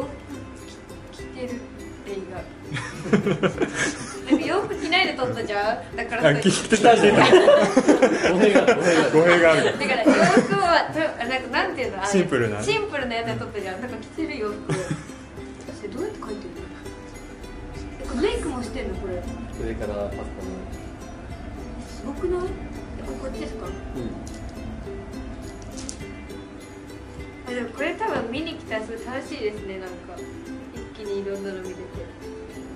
なんか洋服着ないで撮ったじゃん。だからあ聞いてたし語弊がある。語弊がある。語弊がある。だから洋服はとなんかなんていうのシンプルなシンプルなやつで撮ったじゃん。なんか着てる洋服。それどうやって描いてるの？えこれメイクもしてんのこれ？上からパスすごくない？えここっちですか？タのでもこれ多分見に来たらすごい楽しいですねなんか。一気にいろんなの見れて。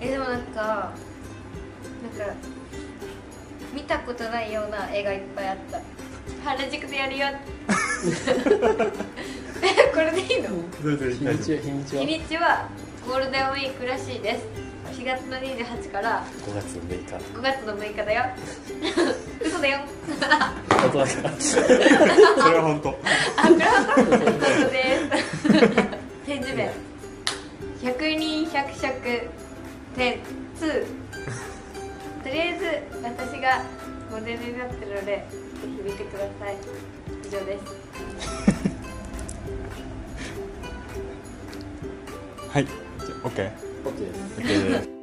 えでもなんかなんか見たことないような絵がいっぱいあった。原宿でやるよ。え これでいいの？日にち日にちは。日にちは。ゴールデンウィークらしいです。4月の28から。5月6日。5月の6日だよ嘘だよ本当だから夫それは本当あ、これは本当です。展示名。百人百色展2。とりあえず私がモデルになってるので、ぜひ見てください。以上です。はいじゃあ OK OK です OK です